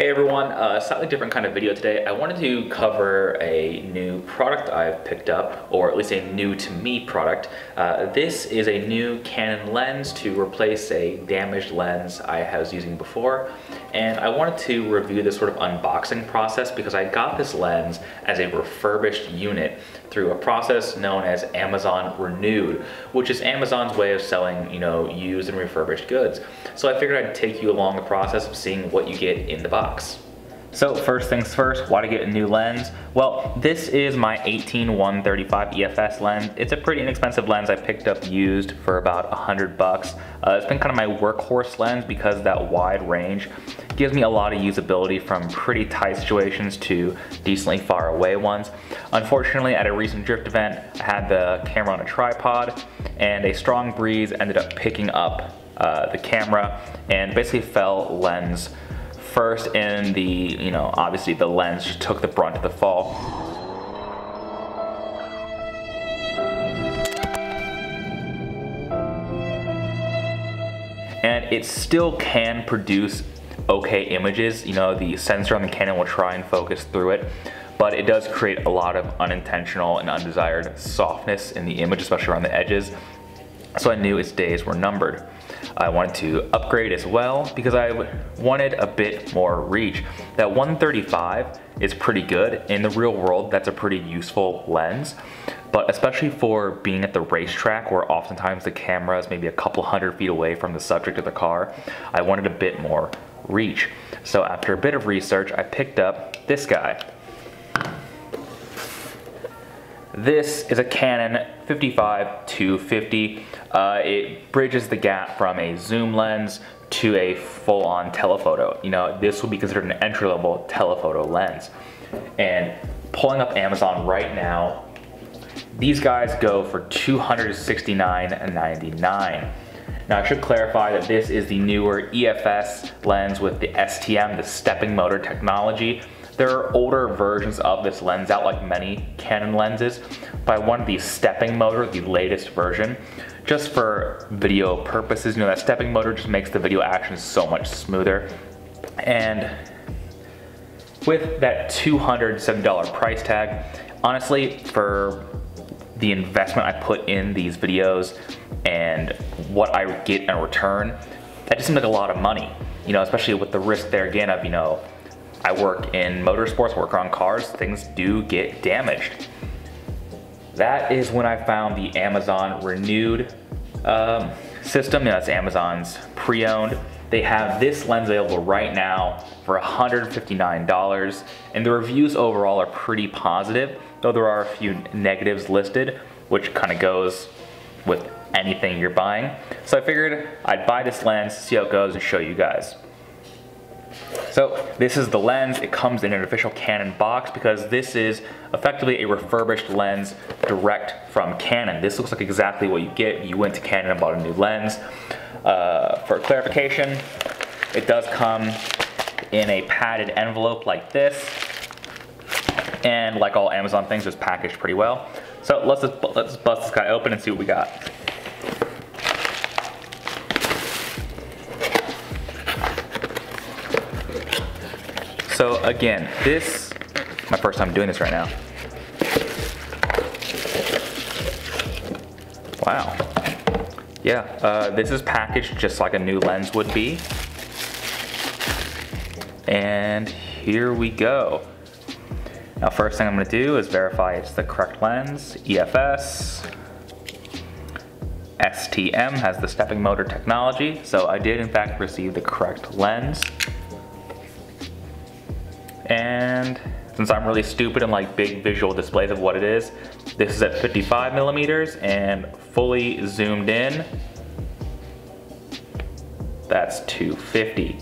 Hey everyone, uh, slightly different kind of video today. I wanted to cover a new product I've picked up, or at least a new to me product. Uh, this is a new Canon lens to replace a damaged lens I was using before. And I wanted to review this sort of unboxing process because I got this lens as a refurbished unit through a process known as Amazon Renewed, which is Amazon's way of selling, you know, used and refurbished goods. So I figured I'd take you along the process of seeing what you get in the box box. So first things first, why to get a new lens? Well, this is my 18-135 EFS lens. It's a pretty inexpensive lens I picked up used for about 100 bucks. Uh, it's been kind of my workhorse lens because that wide range gives me a lot of usability from pretty tight situations to decently far away ones. Unfortunately, at a recent drift event, I had the camera on a tripod and a strong breeze ended up picking up uh, the camera and basically fell lens first and the, you know, obviously the lens just took the brunt of the fall. And it still can produce okay images. You know, the sensor on the Canon will try and focus through it, but it does create a lot of unintentional and undesired softness in the image, especially around the edges. So I knew its days were numbered. I wanted to upgrade as well because I wanted a bit more reach. That 135 is pretty good. In the real world, that's a pretty useful lens. But especially for being at the racetrack where oftentimes the camera is maybe a couple hundred feet away from the subject of the car, I wanted a bit more reach. So after a bit of research, I picked up this guy. This is a Canon 55-250. Uh, it bridges the gap from a zoom lens to a full-on telephoto. You know, this would be considered an entry-level telephoto lens. And pulling up Amazon right now, these guys go for $269.99. Now I should clarify that this is the newer EFS lens with the STM, the stepping motor technology. There are older versions of this lens out like many Canon lenses, but I wanted the stepping motor, the latest version, just for video purposes. You know, that stepping motor just makes the video action so much smoother. And with that $207 price tag, honestly, for the investment I put in these videos and what I get in return, that just seems like a lot of money. You know, especially with the risk there again of, you know, I work in motorsports, work on cars, things do get damaged. That is when I found the Amazon Renewed um, system. That's Amazon's pre-owned. They have this lens available right now for $159 and the reviews overall are pretty positive, though there are a few negatives listed, which kind of goes with anything you're buying. So I figured I'd buy this lens, see how it goes, and show you guys. So this is the lens. It comes in an official Canon box because this is effectively a refurbished lens direct from Canon. This looks like exactly what you get. You went to Canon and bought a new lens. Uh, for clarification, it does come in a padded envelope like this. And like all Amazon things, it's packaged pretty well. So let's just, let's bust this guy open and see what we got. So again, this, my first time doing this right now. Wow. Yeah, uh, this is packaged just like a new lens would be. And here we go. Now first thing I'm gonna do is verify it's the correct lens, EFS. STM has the stepping motor technology, so I did in fact receive the correct lens. And since I'm really stupid and like big visual displays of what it is, this is at 55 millimeters and fully zoomed in, that's 250.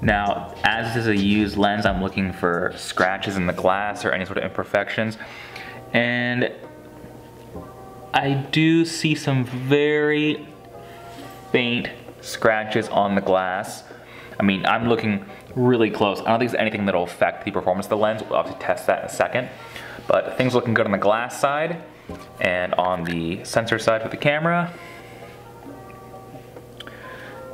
Now, as this is a used lens, I'm looking for scratches in the glass or any sort of imperfections. And I do see some very faint scratches on the glass. I mean, I'm looking really close. I don't think there's anything that'll affect the performance of the lens. We'll obviously test that in a second. But things looking good on the glass side. And on the sensor side of the camera,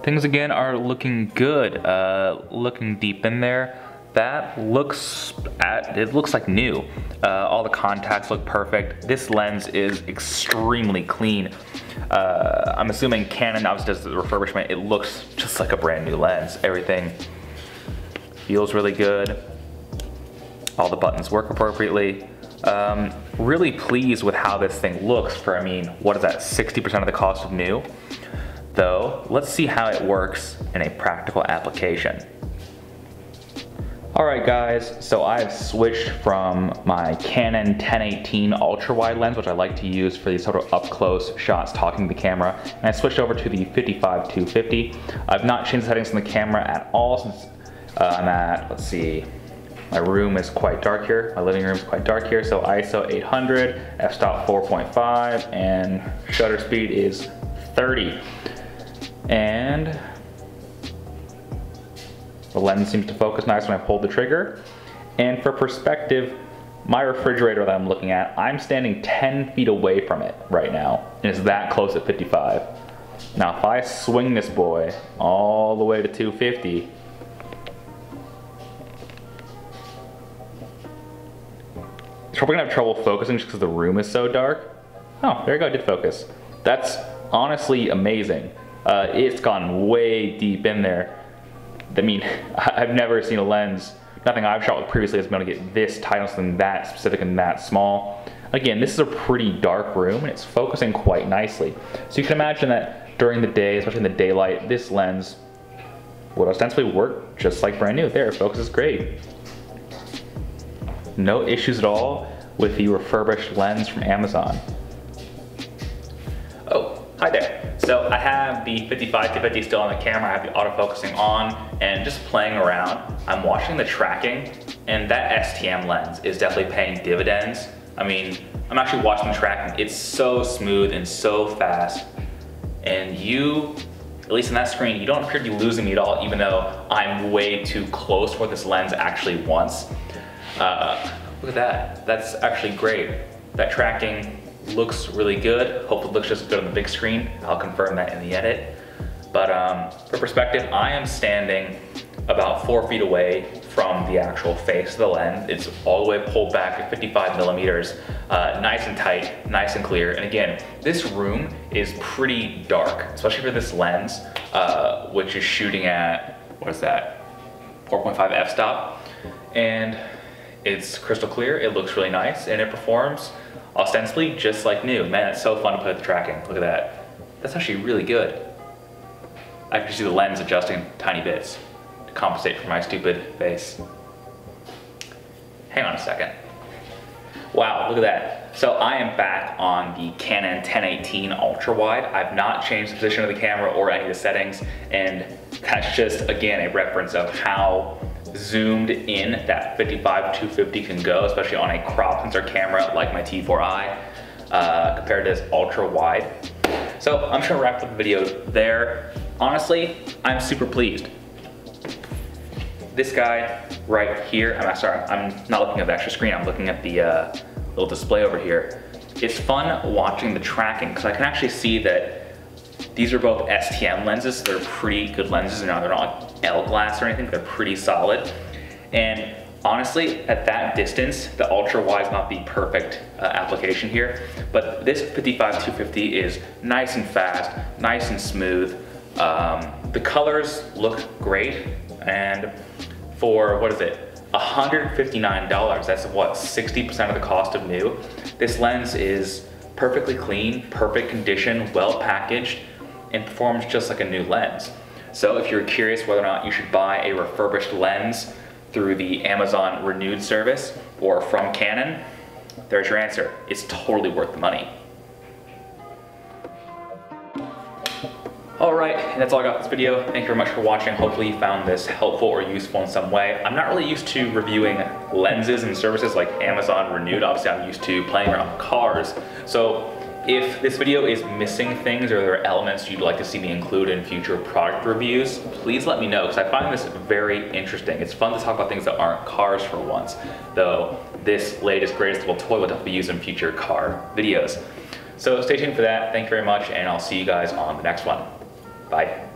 things again are looking good. Uh, looking deep in there, that looks at, it looks like new. Uh, all the contacts look perfect. This lens is extremely clean. Uh, I'm assuming Canon obviously does the refurbishment. It looks just like a brand new lens. Everything feels really good. All the buttons work appropriately. Um, really pleased with how this thing looks for, I mean, what is that, 60% of the cost of new? Though, let's see how it works in a practical application. Alright guys, so I've switched from my Canon 1018 ultra wide lens, which I like to use for these sort of up close shots talking to the camera, and I switched over to the 55-250. I've not changed the settings on the camera at all since uh, I'm at, let's see, my room is quite dark here. My living room is quite dark here. So ISO 800, f-stop 4.5, and shutter speed is 30. And the lens seems to focus nice when I pull the trigger. And for perspective, my refrigerator that I'm looking at, I'm standing 10 feet away from it right now. And it's that close at 55. Now if I swing this boy all the way to 250, it's probably gonna have trouble focusing just because the room is so dark. Oh, there you go, I did focus. That's honestly amazing. Uh, it's gone way deep in there. I mean, I've never seen a lens, nothing I've shot with previously has been able to get this tight on something that specific and that small. Again, this is a pretty dark room and it's focusing quite nicely. So you can imagine that during the day, especially in the daylight, this lens would ostensibly work just like brand new. There, focus is great. No issues at all with the refurbished lens from Amazon. Oh, hi there. So I have the 55-50 still on the camera, I have the autofocusing on, and just playing around, I'm watching the tracking, and that STM lens is definitely paying dividends. I mean, I'm actually watching the tracking, it's so smooth and so fast, and you, at least in that screen, you don't appear to be losing me at all, even though I'm way too close for this lens actually wants. Uh, look at that, that's actually great. That tracking looks really good. Hope it looks just good on the big screen. I'll confirm that in the edit. But um, for perspective, I am standing about four feet away from the actual face of the lens. It's all the way pulled back at 55 millimeters, uh, nice and tight, nice and clear. And again, this room is pretty dark, especially for this lens, uh, which is shooting at, what is that, 4.5 f-stop. And it's crystal clear, it looks really nice, and it performs ostensibly just like new. Man, it's so fun to play with the tracking. Look at that. That's actually really good. I can see the lens adjusting tiny bits to compensate for my stupid face. Hang on a second. Wow, look at that. So I am back on the Canon 1018 ultra wide. I've not changed the position of the camera or any of the settings, and that's just, again, a reference of how zoomed in that 55-250 can go, especially on a crop sensor camera like my T4i, uh, compared to this ultra wide. So I'm gonna wrap up the video there. Honestly, I'm super pleased. This guy right here, I'm sorry, I'm not looking at the extra screen, I'm looking at the uh, little display over here. It's fun watching the tracking because I can actually see that these are both STM lenses. They're pretty good lenses. Now they're not like L glass or anything, they're pretty solid. And honestly, at that distance, the ultra wide is not the perfect uh, application here, but this 55-250 is nice and fast, nice and smooth. Um, the colors look great, and for, what is it, $159, that's what, 60% of the cost of new. This lens is perfectly clean, perfect condition, well packaged, and performs just like a new lens. So if you're curious whether or not you should buy a refurbished lens through the Amazon Renewed service or from Canon, there's your answer. It's totally worth the money. Alright, that's all I got for this video. Thank you very much for watching. Hopefully you found this helpful or useful in some way. I'm not really used to reviewing lenses and services like Amazon Renewed. Obviously I'm used to playing around with cars. So if this video is missing things or there are elements you'd like to see me include in future product reviews, please let me know because I find this very interesting. It's fun to talk about things that aren't cars for once, though this latest greatest little toy will definitely be used in future car videos. So stay tuned for that. Thank you very much, and I'll see you guys on the next one. Bye.